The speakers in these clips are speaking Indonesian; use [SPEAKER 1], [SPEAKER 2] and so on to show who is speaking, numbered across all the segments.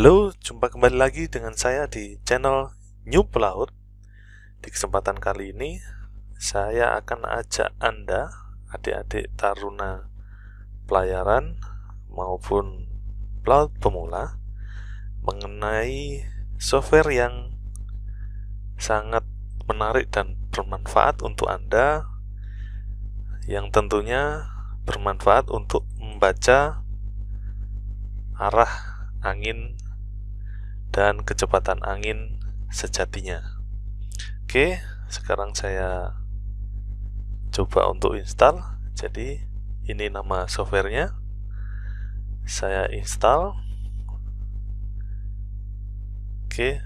[SPEAKER 1] Halo, jumpa kembali lagi dengan saya di channel New Pelaut. Di kesempatan kali ini, saya akan ajak Anda, adik-adik taruna pelayaran maupun pelaut pemula, mengenai software yang sangat menarik dan bermanfaat untuk Anda, yang tentunya bermanfaat untuk membaca arah angin dan kecepatan angin sejatinya. Oke, sekarang saya coba untuk install. Jadi, ini nama softwarenya. Saya install. Oke.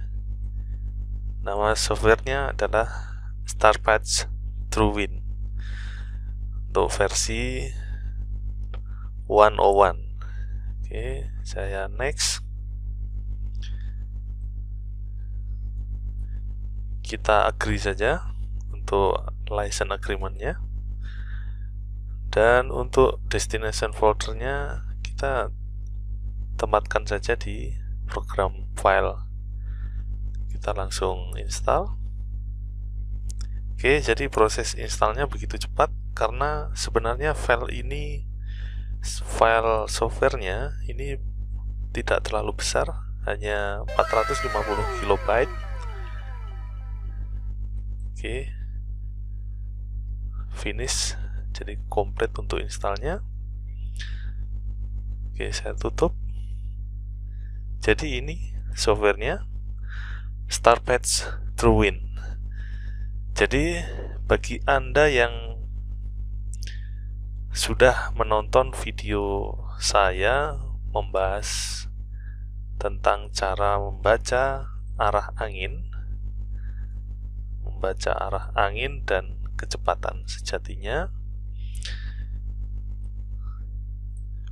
[SPEAKER 1] Nama softwarenya adalah StarPatch TrueWind untuk versi 101 Oke, saya next. Kita agree saja untuk license agreement-nya. Dan untuk destination foldernya kita tempatkan saja di program file. Kita langsung install. Oke, jadi proses installnya begitu cepat karena sebenarnya file ini file softwarenya ini tidak terlalu besar hanya 450 kilobyte oke. Finish. Jadi komplit untuk installnya. Oke saya tutup. Jadi ini softwarenya. StarPatch TrueWind jadi bagi anda yang sudah menonton video saya membahas tentang cara membaca arah angin, membaca arah angin dan kecepatan sejatinya.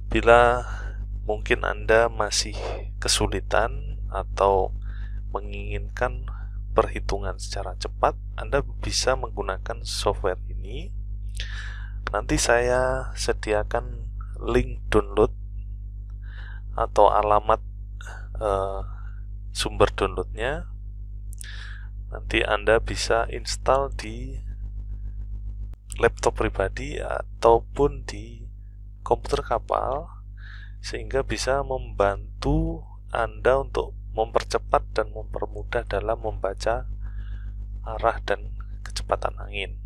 [SPEAKER 1] Bila mungkin Anda masih kesulitan atau menginginkan perhitungan secara cepat, Anda bisa menggunakan software ini nanti saya sediakan link download atau alamat uh, sumber downloadnya nanti Anda bisa install di laptop pribadi ataupun di komputer kapal sehingga bisa membantu Anda untuk mempercepat dan mempermudah dalam membaca arah dan kecepatan angin.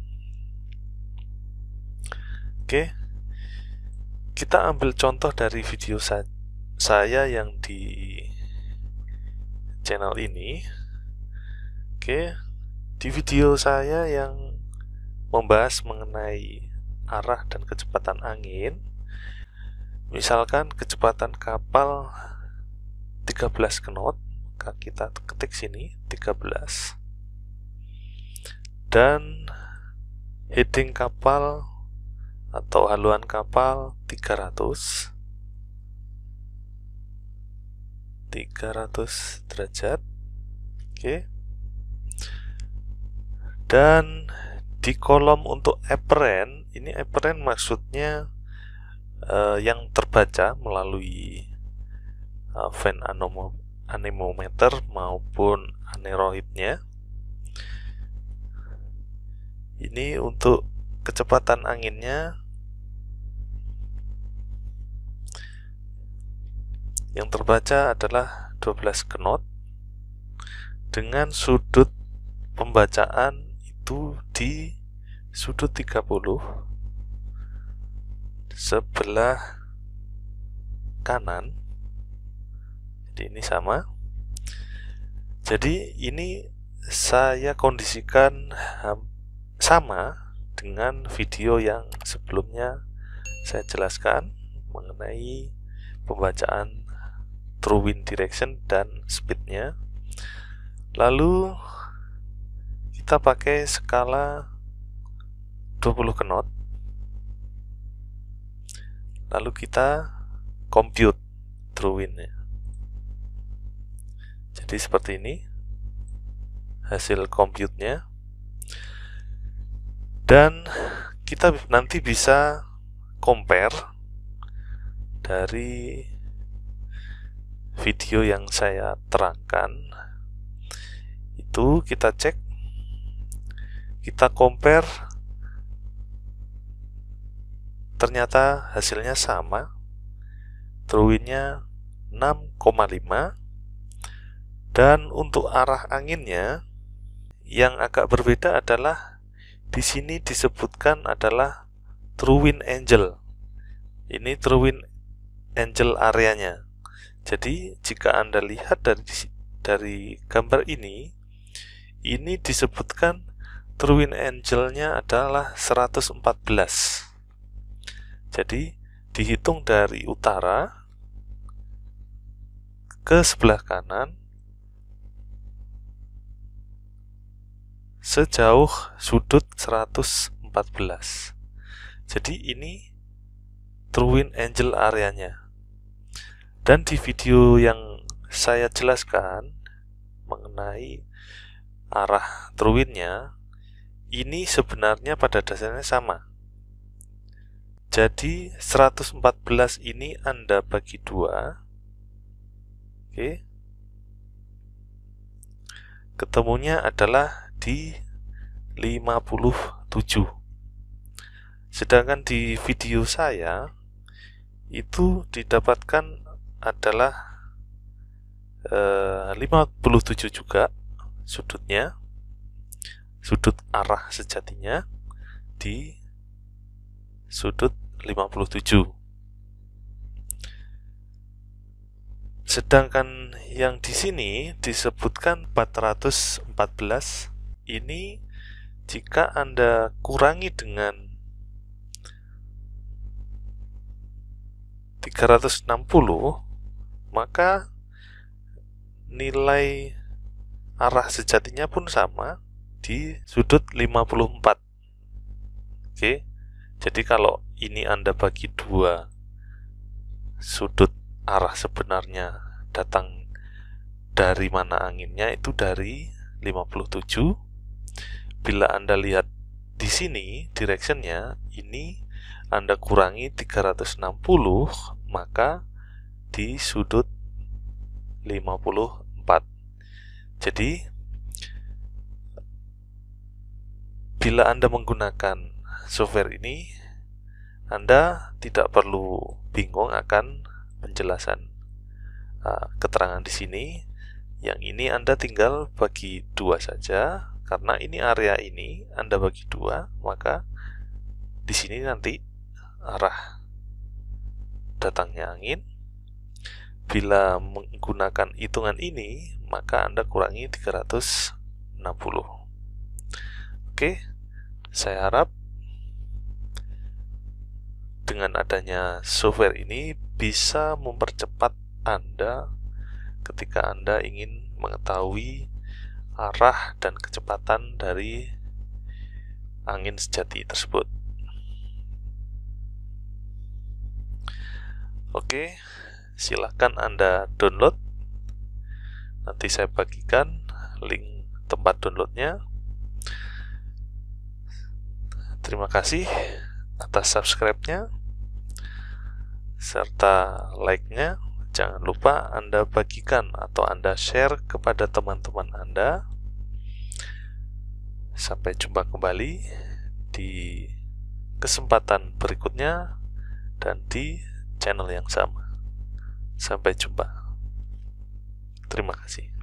[SPEAKER 1] Oke, kita ambil contoh dari video sa saya yang di channel ini. Oke, di video saya yang membahas mengenai arah dan kecepatan angin, misalkan kecepatan kapal 13 knot, maka kita ketik sini 13 dan heading kapal atau haluan kapal 300 300 derajat. Oke dan di kolom untuk apparent ini apparent maksudnya uh, yang terbaca melalui uh, fan anemometer maupun aneroidnya. Ini untuk kecepatan anginnya. Yang terbaca adalah 12 knot dengan sudut pembacaan di sudut 30 sebelah kanan. Jadi ini sama. Jadi ini saya kondisikan sama dengan video yang sebelumnya saya jelaskan mengenai pembacaan true wind direction dan speednya. Lalu kita pakai skala 20 knot. Lalu kita compute true windnya jadi seperti ini hasil compute-nya. Dan kita nanti bisa compare dari video yang saya terangkan. Itu kita cek kita compare ternyata hasilnya sama Truinnya 6,5 dan untuk arah anginnya yang agak berbeda adalah di sini disebutkan adalah True Wind Angel. Ini True Wind Angel areanya. Jadi jika Anda lihat dari dari gambar ini, ini disebutkan True Wind Angelnya adalah 114. Jadi dihitung dari utara ke sebelah kanan sejauh sudut 114 jadi ini Truin Angel areanya dan di video yang saya jelaskan mengenai arah Truinnya ini sebenarnya pada dasarnya sama jadi 114 ini Anda bagi dua. Oke. Ketemunya adalah di 57. Sedangkan di video saya itu didapatkan adalah eh, 57 juga sudutnya sudut arah sejatinya di sudut 57 sedangkan yang di sini disebutkan 414 ini jika Anda kurangi dengan 360 maka nilai arah sejatinya pun sama di sudut 54 oke jadi kalau ini Anda bagi dua sudut arah sebenarnya datang dari mana anginnya itu dari 57 bila Anda lihat di sini directionnya ini Anda kurangi 360 maka di sudut 54 jadi bila Anda menggunakan software ini, Anda tidak perlu bingung akan penjelasan uh, keterangan di sini. Yang ini Anda tinggal bagi dua saja, karena ini area ini Anda bagi dua, maka di sini nanti arah datangnya angin. Bila menggunakan hitungan ini, maka Anda kurangi 360. Oke, saya harap dengan adanya software ini bisa mempercepat Anda ketika Anda ingin mengetahui arah dan kecepatan dari angin sejati tersebut. Oke, silahkan Anda download. Nanti saya bagikan link tempat downloadnya. Terima kasih atas subscribe-nya serta like-nya. Jangan lupa Anda bagikan atau Anda share kepada teman-teman Anda. Sampai jumpa kembali di kesempatan berikutnya dan di channel yang sama. Sampai jumpa. Terima kasih.